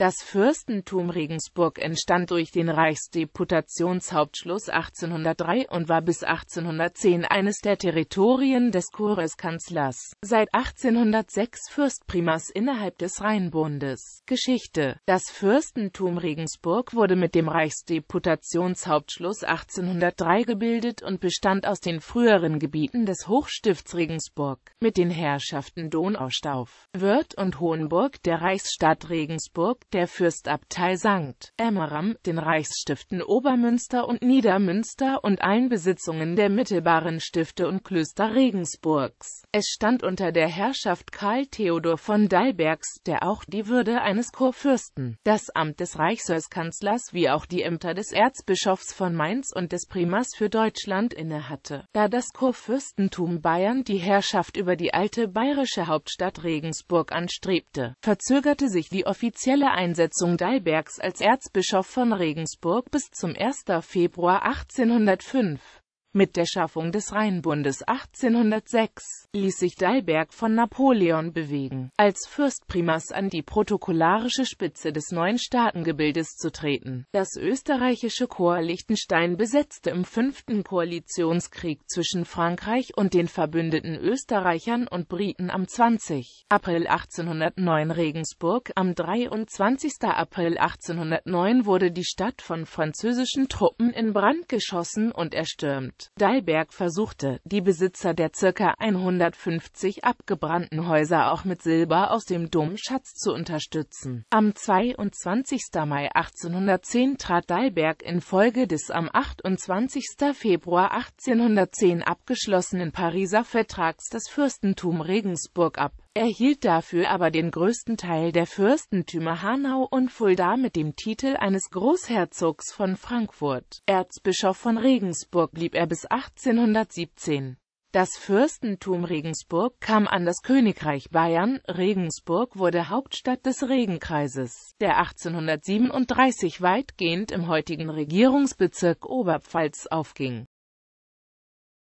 Das Fürstentum Regensburg entstand durch den Reichsdeputationshauptschluss 1803 und war bis 1810 eines der Territorien des Kurreskanzlers, seit 1806 Fürstprimas innerhalb des Rheinbundes. Geschichte Das Fürstentum Regensburg wurde mit dem Reichsdeputationshauptschluss 1803 gebildet und bestand aus den früheren Gebieten des Hochstifts Regensburg, mit den Herrschaften Donaustauf, Wörth und Hohenburg der Reichsstadt Regensburg, der Fürstabtei St. Emmeram, den Reichsstiften Obermünster und Niedermünster und allen Besitzungen der mittelbaren Stifte und Klöster Regensburgs. Es stand unter der Herrschaft Karl Theodor von Dalbergs, der auch die Würde eines Kurfürsten, das Amt des Reichskanzlers wie auch die Ämter des Erzbischofs von Mainz und des Primas für Deutschland innehatte. Da das Kurfürstentum Bayern die Herrschaft über die alte bayerische Hauptstadt Regensburg anstrebte, verzögerte sich die offizielle Einsetzung Dalbergs als Erzbischof von Regensburg bis zum 1. Februar 1805 mit der Schaffung des Rheinbundes 1806 ließ sich Dalberg von Napoleon bewegen, als Fürstprimas an die protokollarische Spitze des neuen Staatengebildes zu treten. Das österreichische Korps Liechtenstein besetzte im fünften Koalitionskrieg zwischen Frankreich und den verbündeten Österreichern und Briten am 20. April 1809 Regensburg. Am 23. April 1809 wurde die Stadt von französischen Truppen in Brand geschossen und erstürmt. Dalberg versuchte, die Besitzer der ca. 150 abgebrannten Häuser auch mit Silber aus dem Domschatz zu unterstützen. Am 22. Mai 1810 trat Dalberg infolge des am 28. Februar 1810 abgeschlossenen Pariser Vertrags das Fürstentum Regensburg ab erhielt dafür aber den größten Teil der Fürstentümer Hanau und Fulda mit dem Titel eines Großherzogs von Frankfurt. Erzbischof von Regensburg blieb er bis 1817. Das Fürstentum Regensburg kam an das Königreich Bayern, Regensburg wurde Hauptstadt des Regenkreises, der 1837 weitgehend im heutigen Regierungsbezirk Oberpfalz aufging